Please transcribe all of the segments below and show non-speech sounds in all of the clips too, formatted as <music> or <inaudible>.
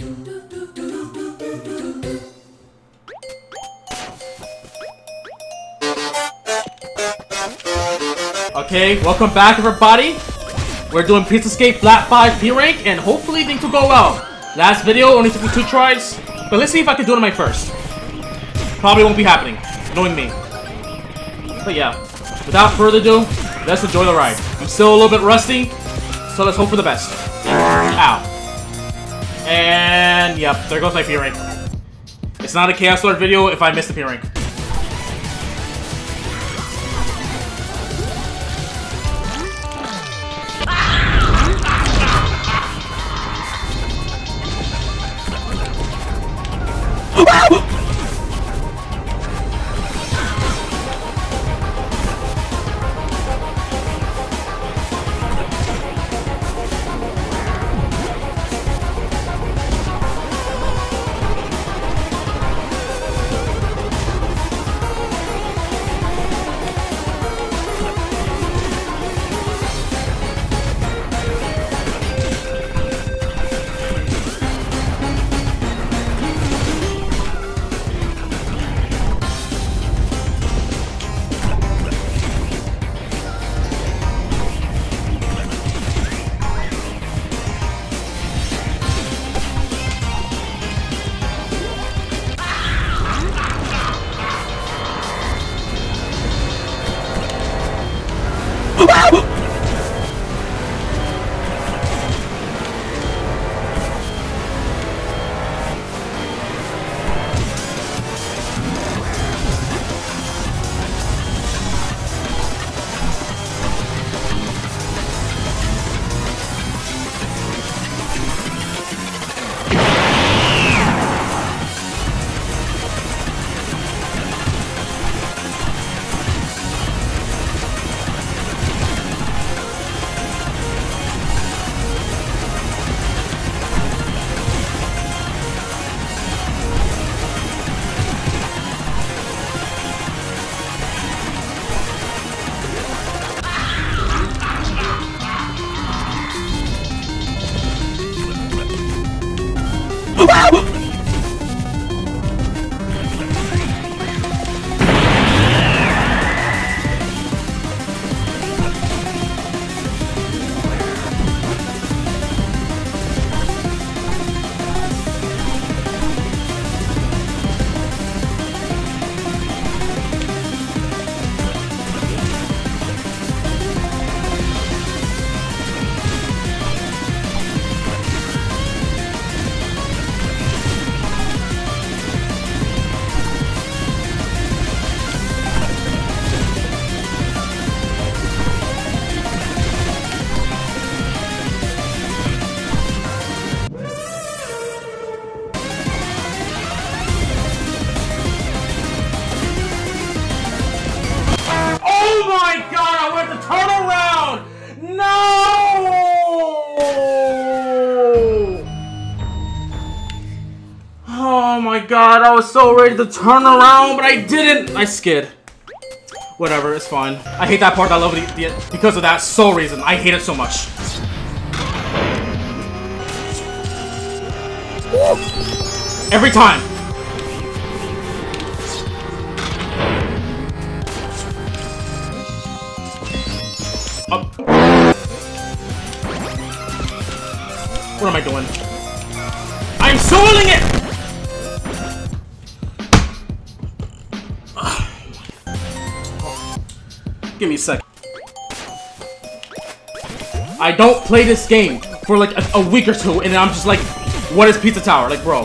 Okay, welcome back everybody. We're doing Pizza Escape Lap 5 P rank and hopefully things will go well. Last video only took me two tries, but let's see if I can do it on my first. Probably won't be happening, knowing me. But yeah, without further ado, let's enjoy the ride. I'm still a little bit rusty, so let's hope for the best. Ow. And yep, there goes my P rank. It's not a Chaos Lord video if I miss the P rank. Oh Oh my god, I was so ready to turn around, but I didn't! I skid. Whatever, it's fine. I hate that part I love it because of that sole reason. I hate it so much. Every time! Up. What am I doing? I'm soiling it! Give me a sec. I don't play this game for like a, a week or two and I'm just like, what is Pizza Tower? Like, bro.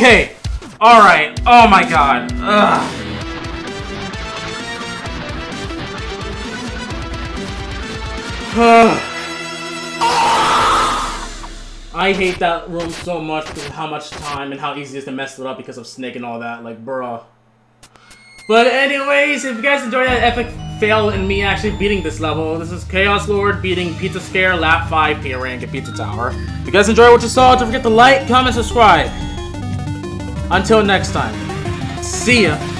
Okay. Alright. Oh my god. Ugh. <sighs> I hate that room so much because of how much time and how easy it is to mess it up because of Snake and all that. Like, bruh. But anyways, if you guys enjoyed that epic fail in me actually beating this level, this is Chaos Lord beating Pizzascape, Lap 5, P rank, and Pizza Tower. If you guys enjoyed what you saw, don't forget to like, comment, subscribe. Until next time, see ya.